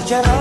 bir kere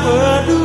tak peduli